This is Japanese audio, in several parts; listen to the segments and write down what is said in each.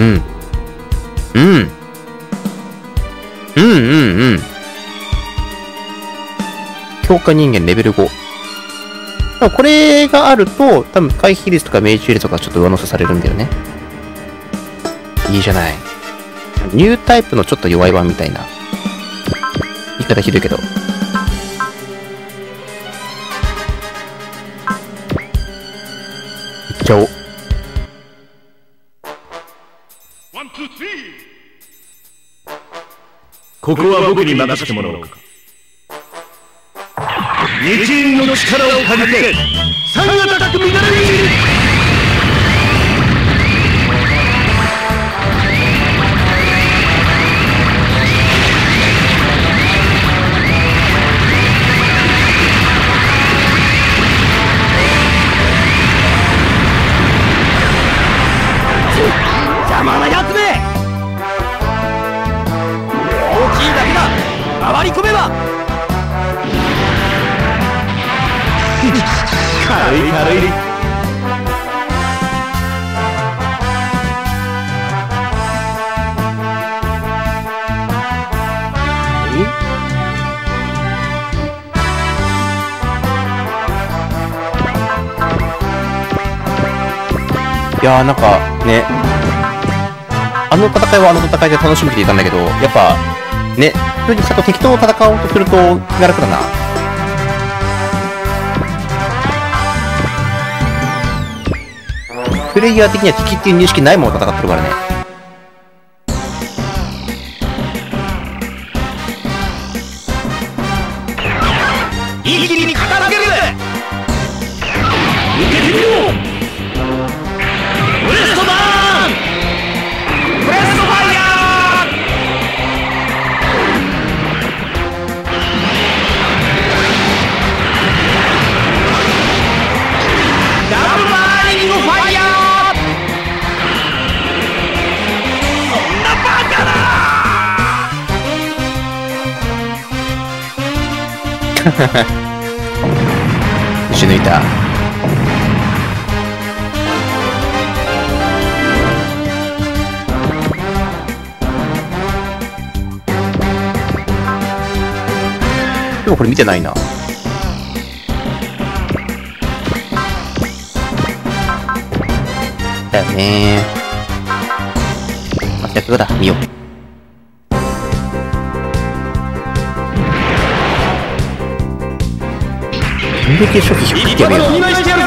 うん。うん。うんうんうん。強化人間レベル5。でもこれがあると、多分回避率とか命中率とかちょっと上乗せされるんだよね。いいじゃない。ニュータイプのちょっと弱い版みたいな。言い方ひどいけど。いっちゃおう。ここは僕に任せてもらおうか。二チームの力を借りてサンアタックいやーなんかね、あの戦いはあの戦いで楽しめていたんだけど、やっぱ、ね、普通にちゃんと敵と戦おうとすると気が楽だな。プレイヤー的には敵っていう認識ないもの戦ってるからね。打ち抜いた。でもこれ見てないな。だよねまあ、せっかくだ、見よう。演劇初期低くてや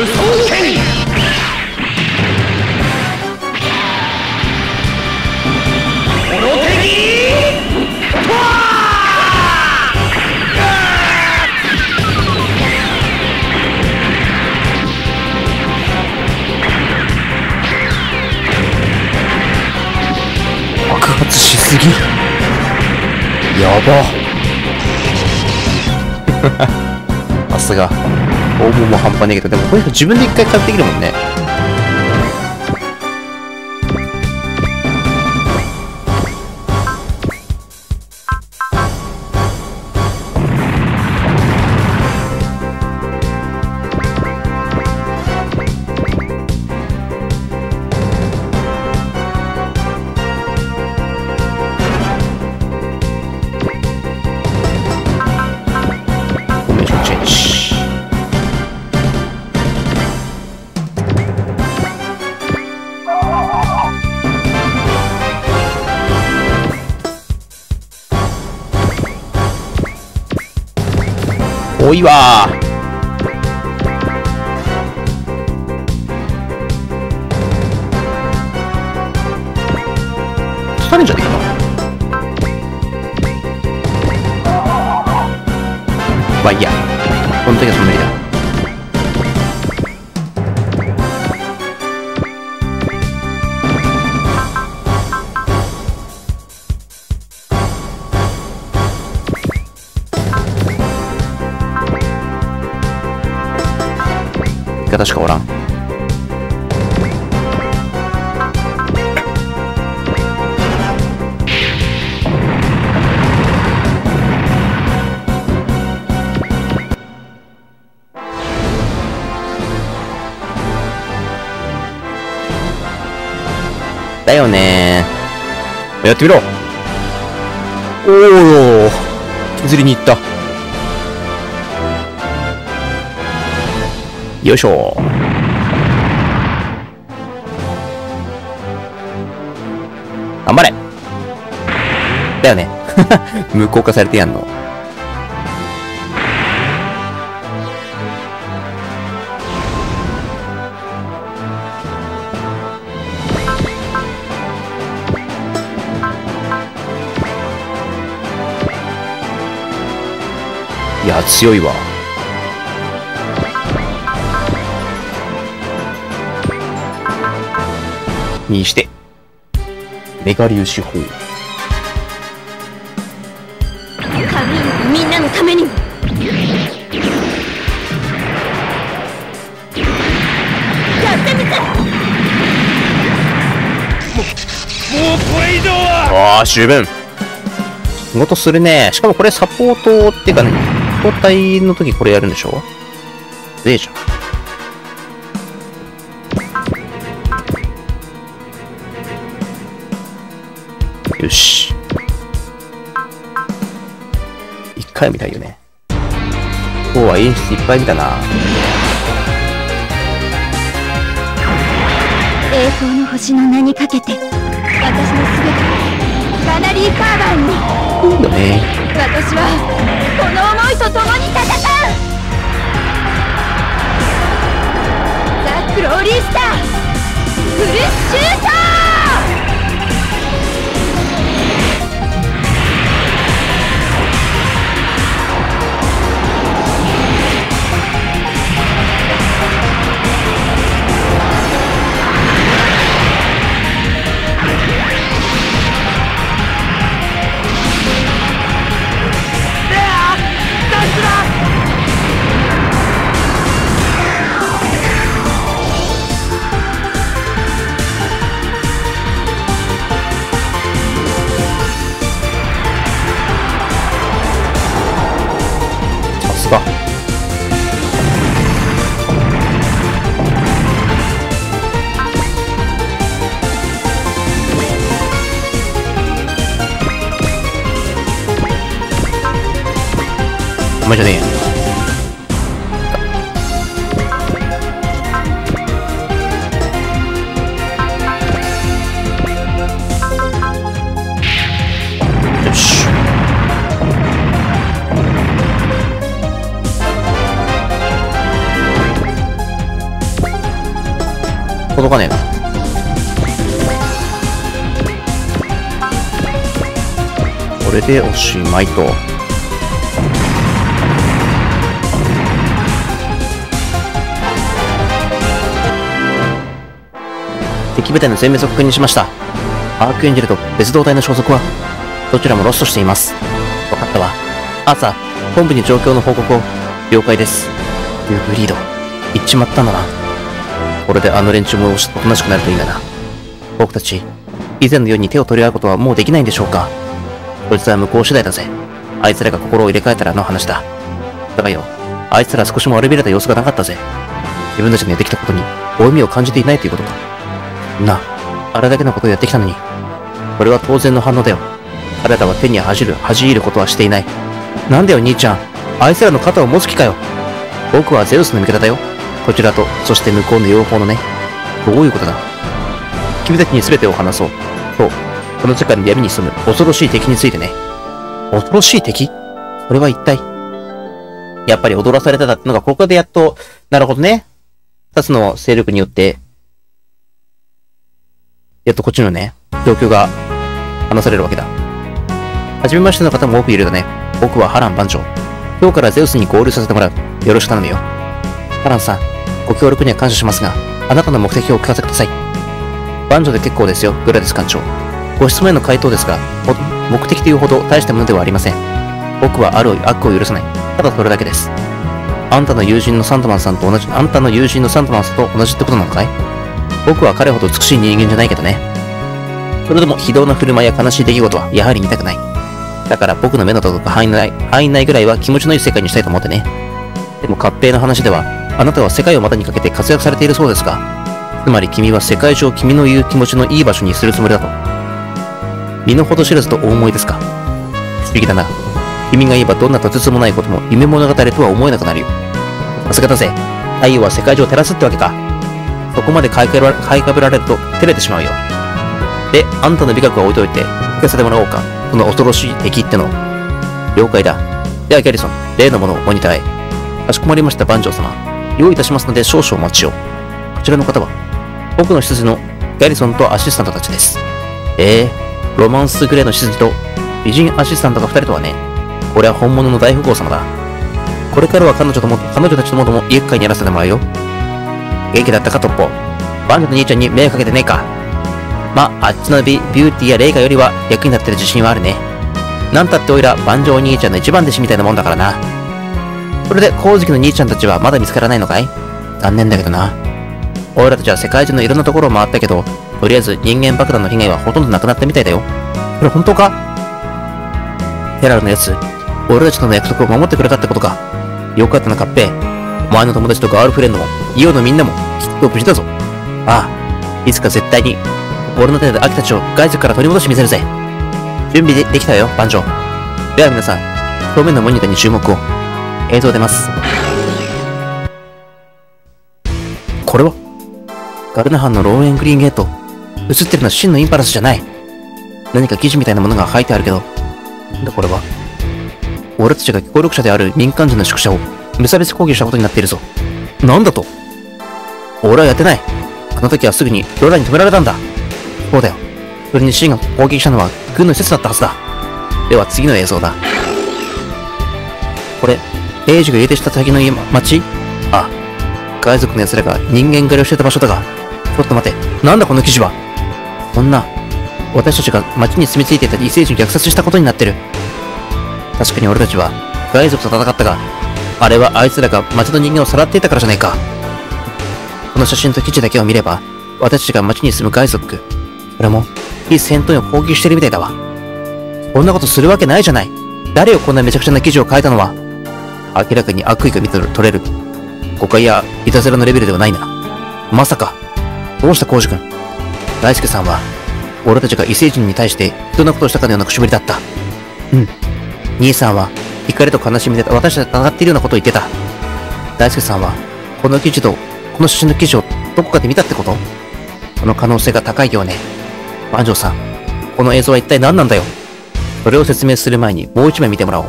武装剣この敵とわ爆発しすぎ。やば。さすが。応募も半端ねえけどでもこういうの自分で一回買ってきるもんね。多いわ。しかおらん。だよね。やってみろ。おお削りに行ったよいしょ。頑張れ。だよね。無効化されてやんの。いや強いわ。にして。メガ粒子砲。神よみんなのために。もやってみて。もうこれ以上は。ああ十分仕事するね。しかもこれサポートっていうかね交代の時これやるんでしょ？ええじゃんよし。一回見たいよね。今日は演出いっぱい見たな。栄光の星の名にかけて私のすべてバナリーカーバーに。いいよね。私はこの思いと共に戦うさすがお前れでおしまいと。敵部隊の全滅を確認しました。アークエンジェルと別動隊の消息はどちらもロストしています。分かったわ。朝本部に状況の報告を了解です。ユーブリード。行っちまったんだな。これであの連中もおとなしくなるといいんだな。僕たち、以前のように手を取り合うことはもうできないんでしょうか。こいつは向こう次第だぜ。あいつらが心を入れ替えたらの話だ。だがよ、あいつら少しも悪びれた様子がなかったぜ。自分たちのやってきたことに、負い目を感じていないということか。なあ、れだけのことをやってきたのに。これは当然の反応だよ。彼らは手に恥じる、恥じ入ることはしていない。なんだよ、兄ちゃん。あいつらの肩を持つ気かよ。僕はゼウスの味方だよ。こちらと、そして向こうの養蜂のね。どういうことだ君たちに全てを話そう。そう。この世界の闇に住む恐ろしい敵についてね。恐ろしい敵？それは一体？やっぱり踊らされただってのが、ここでやっと、なるほどね。二つの勢力によって、やっとこっちのね、状況が話されるわけだ。はじめましての方も多くいるよね。僕は波乱番長。今日からゼウスに合流させてもらう。よろしく頼むよ。タランさん、ご協力には感謝しますが、あなたの目的をお聞かせください。男女で結構ですよ、グラデス艦長。ご質問への回答ですが、目的というほど大したものではありません。僕はある悪を許さない。ただそれだけです。あんたの友人のサントマンさんと同じ、あんたの友人のサントマンさんと同じってことなのかい？僕は彼ほど美しい人間じゃないけどね。それでも非道な振る舞いや悲しい出来事はやはり見たくない。だから僕の目の届く範囲内、範囲内ぐらいは気持ちのいい世界にしたいと思ってね。でも合併の話では、あなたは世界を股にかけて活躍されているそうですが、つまり君は世界中を君の言う気持ちのいい場所にするつもりだと。身の程知らずとお思いですか？不思議だな。君が言えばどんなとてつもないことも夢物語とは思えなくなるよ。さすがだぜ。太陽は世界中を照らすってわけか。そこまで買いかぶられると照れてしまうよ。で、あんたの美学は置いといて、聞かせてもらおうか。その恐ろしい敵っての。了解だ。では、ギャリソン、例のものをモニターへ。かしこまりました、番長様。用意いたしますので少々お待ちを。こちらの方は、僕の執事のギャリソンとアシスタントたちです。ええロマンスグレーの執事と美人アシスタントが二人とはね。これは本物の大富豪様だ。これからは彼女とも、彼女たちともども家会にやらせてもらうよ。元気だったか、トッポ。バンジョの兄ちゃんに迷惑かけてねえか。まあ、あっちのビビューティーやレイカよりは役に立ってる自信はあるね。なんたっておいら、バンジョお兄ちゃんの一番弟子みたいなもんだからな。それで、光月の兄ちゃんたちはまだ見つからないのかい？残念だけどな。おいらたちは世界中のいろんなところを回ったけど、とりあえず人間爆弾の被害はほとんどなくなったみたいだよ。これ本当か？ヘラルのやつ、俺たちとの約束を守ってくれたってことか。よかったな、カッペ。お前の友達とガールフレンドも、イオのみんなも、きっと無事だぞ。ああ、いつか絶対に、俺の手でアキたちを外族から取り戻してみせるぜ。準備でできたよ、番長。では皆さん、表面のモニターに注目を。映像出ます。これは？ガルナ藩のローエングリーンゲート。映ってるのは真のインパラスじゃない。何か記事みたいなものが書いてあるけど。なんだこれは？俺たちが協力者である民間人の宿舎を無差別攻撃したことになっているぞ。なんだと？俺はやってない。あの時はすぐにロラに止められたんだ。そうだよ。それにシンが攻撃したのは軍の施設だったはずだ。では次の映像だ。これ、エイジが家出した先の家町あ、外族の奴らが人間狩りをしてた場所だが、ちょっと待て、なんだこの記事は？そんな、私たちが町に住み着いていた異星人を虐殺したことになってる。確かに俺たちは外族と戦ったが、あれはあいつらが町の人間をさらっていたからじゃないか。この写真と記事だけを見れば、私たちが町に住む外族、それも、非戦闘員を攻撃してるみたいだわ。こんなことするわけないじゃない。誰よこんなめちゃくちゃな記事を書いたのは。明らかに悪意が見て取れる。誤解やいたずらのレベルではないな。まさか。どうしたコウジ君大輔さんは、俺たちが異星人に対して人なことをしたかのような口ぶりだった。うん。兄さんは、怒りと悲しみで私たちと戦っているようなことを言ってた。大輔さんは、この記事と、この写真の記事をどこかで見たってこと？その可能性が高いよね。万丈さん、この映像は一体何なんだよ？それを説明する前にもう一枚見てもらおう。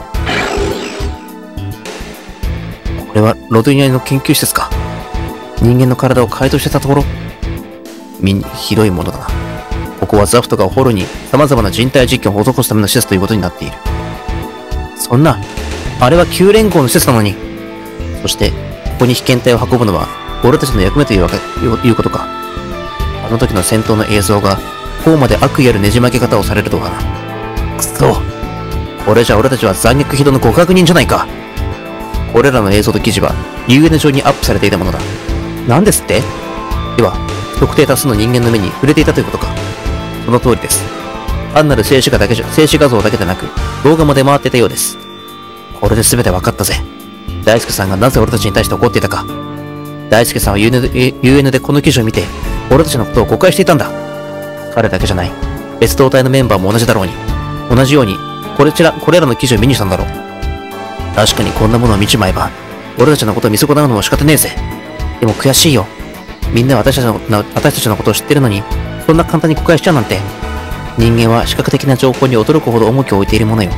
これはロドニアの研究施設か？人間の体を解凍してたところ？ひどいものだな。ここはザフトがホロに様々な人体実験を施すための施設ということになっている。そんな、あれは旧連合の施設なのに。そして、ここに被験体を運ぶのは、俺たちの役目というわけ、いうことか。あの時の戦闘の映像が、こうまで悪意あるねじ曲げ方をされるとはな。くそ。これじゃ俺たちは残虐非道の極悪人じゃないか。これらの映像と記事は UN 上にアップされていたものだ。何ですって？では、特定多数の人間の目に触れていたということか。その通りです。単なる静止画だけじゃ、静止画像だけでなく、動画も出回っていたようです。これで全て分かったぜ。大輔さんがなぜ俺たちに対して怒っていたか。大輔さんは UN でこの記事を見て、俺たちのことを誤解していたんだ。彼だけじゃない。別動隊のメンバーも同じだろうに。同じように、これちら、これらの記事を見にしたんだろう。確かにこんなものを見ちまえば、俺たちのことを見損なうのも仕方ねえぜ。でも悔しいよ。みんな私たちの、私たちのことを知ってるのに、そんな簡単に誤解しちゃうなんて。人間は視覚的な情報に驚くほど重きを置いているものよ。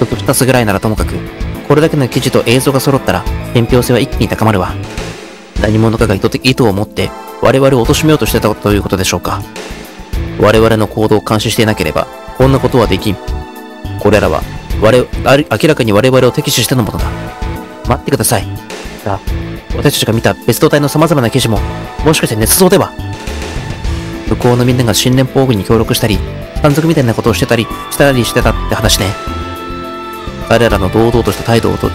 一つ二つぐらいならともかく、これだけの記事と映像が揃ったら、信憑性は一気に高まるわ。何者かが意図的意図を持って、我々を貶めようとしてたということでしょうか。我々の行動を監視していなければ、こんなことはできん。これらは、我、明らかに我々を敵視してのものだ。待ってください。さあ、私たちが見た別動隊の様々な記事も、もしかして捏造では向こうのみんなが新連邦軍に協力したり、山賊みたいなことをしてたり、したりしてたって話ね。彼らの堂々とした態度をと、と、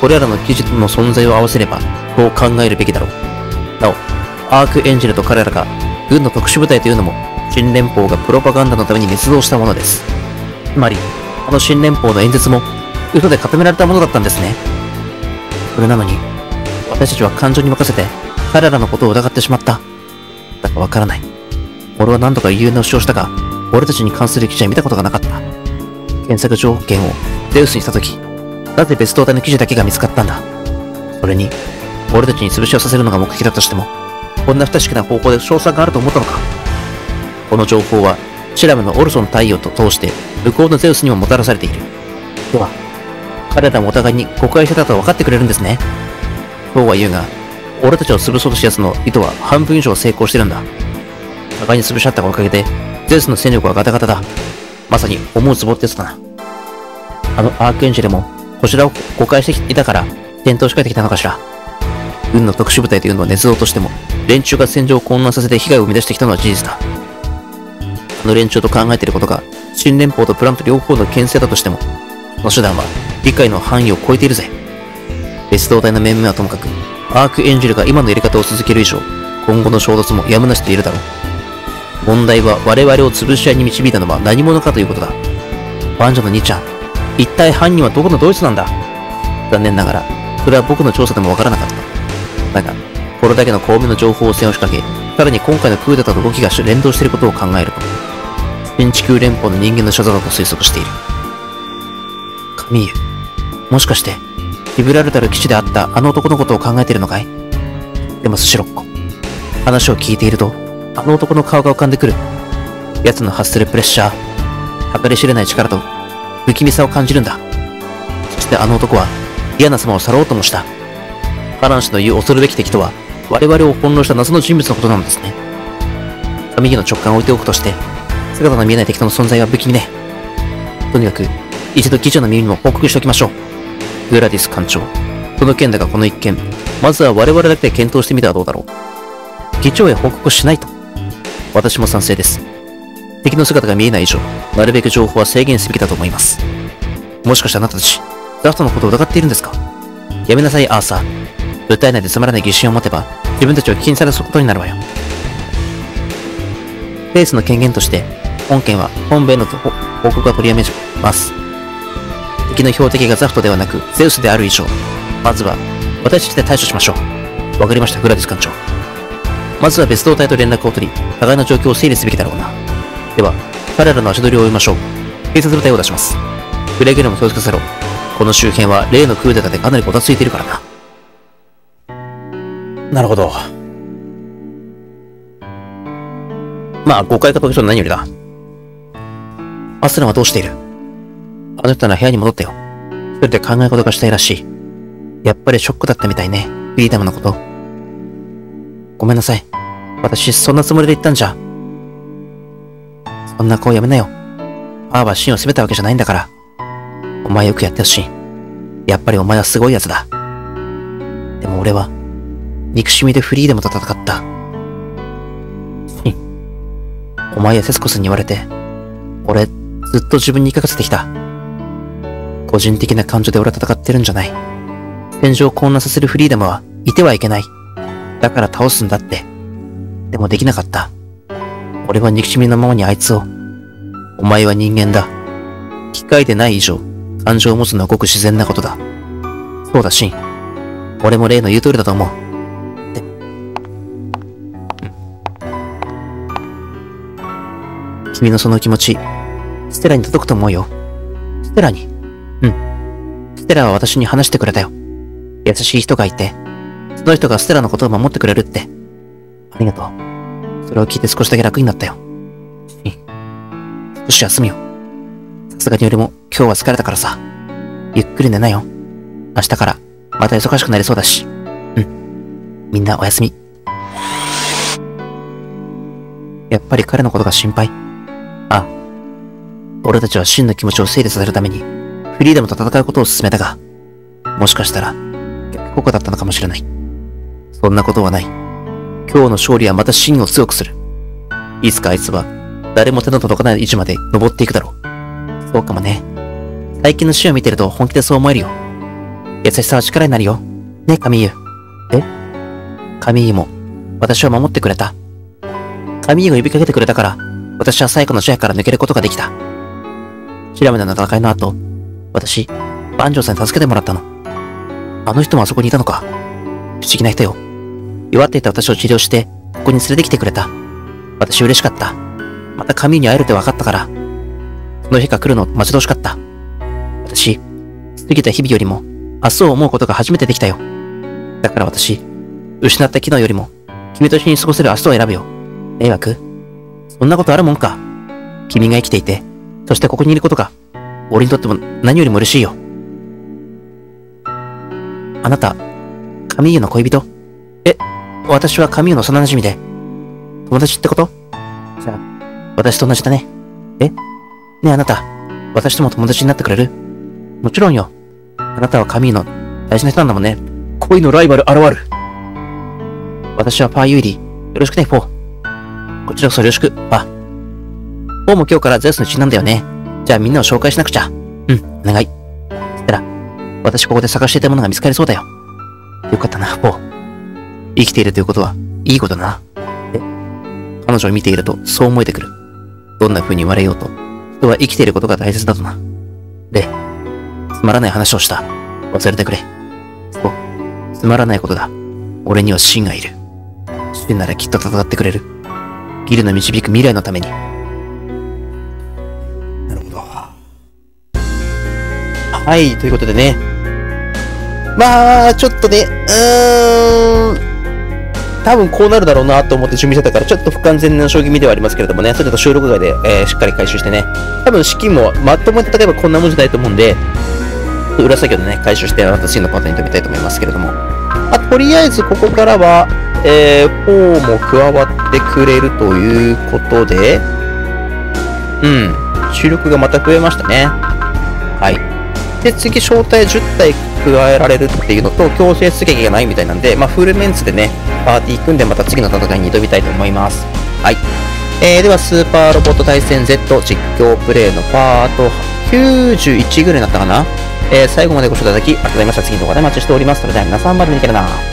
これらの記述の存在を合わせれば、こう考えるべきだろう。なお、アークエンジェルと彼らが、軍の特殊部隊というのも、新連邦がプロパガンダのために捏造したものです。つまり、あの新連邦の演説も、嘘で固められたものだったんですね。それなのに、私たちは感情に任せて、彼らのことを疑ってしまった。だかわからない。俺は何度か理由の主張したが、俺たちに関する記事は見たことがなかった。検索情報権をゼウスにしたとき、なぜ別動隊の記事だけが見つかったんだそれに、俺たちに潰しをさせるのが目的だとしても、こんな不確かな方法で賞賛があると思ったのかこの情報は、シラムのオルソン太陽と通して、向こうのゼウスにももたらされている。では、彼らもお互いに誤解してたと分かってくれるんですね。そうは言うが、俺たちを潰そうとした奴の意図は半分以上成功してるんだ。互いに潰し合ったおかげで、ゼウスの戦力はガタガタだ。まさに思うツボってやつだな。あのアークエンジェルも、こちらを誤解していたから、戦闘を仕掛けてきたのかしら。軍の特殊部隊というのを捏造としても、連中が戦場を混乱させて被害を生み出してきたのは事実だ。あの連中と考えていることが、新連邦とプラント両方の牽制だとしても、その手段は理解の範囲を超えているぜ。別動隊の面々はともかく、アークエンジェルが今のやり方を続ける以上、今後の衝突もやむなしと言えるだろう。問題は我々を潰し合いに導いたのは何者かということだ。バンジョの兄ちゃん、一体犯人はどこのドイツなんだ残念ながら、それは僕の調査でもわからなかった。だが、これだけの巧妙な情報を線を仕掛け、さらに今回のクーデターと動きが連動していることを考えると、新地球連邦の人間の所在だと推測している。カミーユ、もしかして、ギブラルタル基地であったあの男のことを考えてるのかい？でもスシロッコ。話を聞いていると、あの男の顔が浮かんでくる。奴の発するプレッシャー、計り知れない力と、不気味さを感じるんだ。そしてあの男は、ディアナ様を去ろうともした。カラン氏の言う恐るべき敵とは、我々を翻弄した謎の人物のことなのですね。神木の直感を置いておくとして、姿の見えない敵との存在は不気味ね。とにかく、一度議長の耳にも報告しておきましょう。グラディス艦長。その件だがこの一件、まずは我々だけで検討してみてはどうだろう。議長へ報告しないと。私も賛成です。敵の姿が見えない以上、なるべく情報は制限すべきだと思います。もしかしてあなたたち、ザフトのことを疑っているんですか？やめなさい、アーサー。訴えないでつまらない疑心を持てば、自分たちを危険にさらすことになるわよ。ペースの権限として、本件は本部への報告は取りやめます。敵の標的がザフトではなく、ゼウスである以上、まずは、私たちで対処しましょう。わかりました、グラディス艦長。まずは別動隊と連絡を取り、互いの状況を整理すべきだろうな。では、彼らの足取りを追いましょう。警察部隊を出します。くれぐれも気をつけせろ。この周辺は例のクーデターでかなりごたついているからな。なるほど。まあ、誤解が解けそうな何よりだ。アスランはどうしている？あの人なら部屋に戻ったよ。一人で考え事がしたいらしい。やっぱりショックだったみたいね。フリーダムのこと。ごめんなさい。私、そんなつもりで言ったんじゃ。そんな顔やめなよ。パーは芯を責めたわけじゃないんだから。お前よくやってほしい。やっぱりお前はすごい奴だ。でも俺は、憎しみでフリーダムと戦った。お前やセスコスに言われて、俺、ずっと自分に言い聞かせてきた。個人的な感情で俺は戦ってるんじゃない。戦場を混乱させるフリーダムはいてはいけない。だから倒すんだって。でもできなかった。俺は憎しみのままにあいつを。お前は人間だ。機械でない以上、感情を持つのはごく自然なことだ。そうだ、シン。俺も例の言う通りだと思う。君のその気持ち、ステラに届くと思うよ。ステラにうん。ステラは私に話してくれたよ。優しい人がいて、その人がステラのことを守ってくれるって。ありがとう。それを聞いて少しだけ楽になったよ。シン少し休みよ。さすがに俺も今日は疲れたからさ。ゆっくり寝なよ。明日からまた忙しくなりそうだし。うん。みんなおやすみ。やっぱり彼のことが心配。ああ。俺たちは真の気持ちを整理させるために、フリーダムと戦うことを勧めたが、もしかしたら逆効果だったのかもしれない。そんなことはない。今日の勝利はまた真を強くする。いつかあいつは誰も手の届かない位置まで登っていくだろう。そうかもね。最近の死を見てると本気でそう思えるよ。優しさは力になるよ。ね、カミーユ。え？カミーユも私を守ってくれた。カミーユが呼びかけてくれたから、私は最後の支配から抜けることができた。シラムでの戦いの後、私、バンジョーさんに助けてもらったの。あの人もあそこにいたのか。不思議な人よ。弱っていた私を治療して、ここに連れてきてくれた。私嬉しかった。また神に会えるって分かったから。その日が来るのを待ち遠しかった。私、過ぎた日々よりも、明日を思うことが初めてできたよ。だから私、失った昨日よりも、君と一緒に過ごせる明日を選ぶよ。迷惑？そんなことあるもんか。君が生きていて、そしてここにいることが、俺にとっても何よりも嬉しいよ。あなた、カミーユの恋人？え、私はカミーユの幼馴染で、友達ってこと？じゃあ、私と同じだね。えねえあなた、私とも友達になってくれる？もちろんよ。あなたはカミーユの大事な人なんだもんね。恋のライバル現る。私はパーユーリー。よろしくね、フォー。こちらこそよろしく、パー。フォーも今日からゼウスの一員なんだよね。じゃあみんなを紹介しなくちゃ。うん、お願い。そしたら、私ここで探していたものが見つかりそうだよ。よかったな、フォー。生きているということは、いいことだな。え彼女を見ていると、そう思えてくる。どんな風に言われようと、人は生きていることが大切だとな。で、つまらない話をした。忘れてくれ。そう、つまらないことだ。俺にはシンがいる。シンならきっと戦ってくれる。ギルの導く未来のために。はい、ということでね。まあ、ちょっとね、うーん。多分こうなるだろうなと思って準備してたから、ちょっと不完全な将棋味ではありますけれどもね、それと収録外で、えーしっかり回収してね、多分資金もまとめて例えばこんなもんじゃないと思うんで、裏作業でね、回収して、また次のパートに飛びたいと思いますけれども、まあ、とりあえずここからは、えー、4も加わってくれるということで、うん、収録がまた増えましたね。で、次、招待10体加えられるっていうのと、強制出撃がないみたいなんで、まあ、フルメンツでね、パーティー組んでまた次の戦いに挑みたいと思います。はい。えー、では、スーパーロボット対戦 Z 実況プレイのパート91ぐらいになったかなえー、最後までご視聴いただき、ありがとうございました。次の動画でお待ちしております。それでは皆さんまで見てからな。